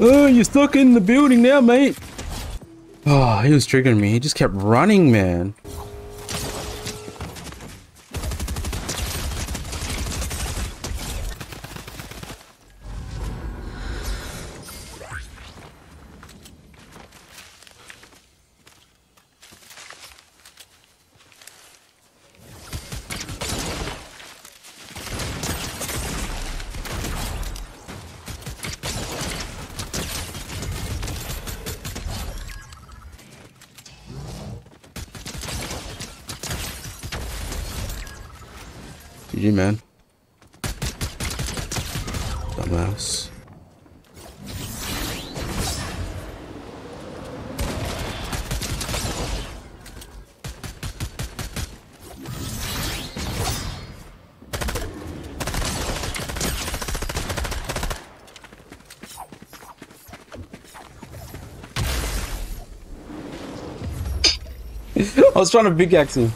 Oh, you're stuck in the building now, mate. Oh, he was triggering me. He just kept running, man. GG, man. Dumbass. I was trying to pickaxe him.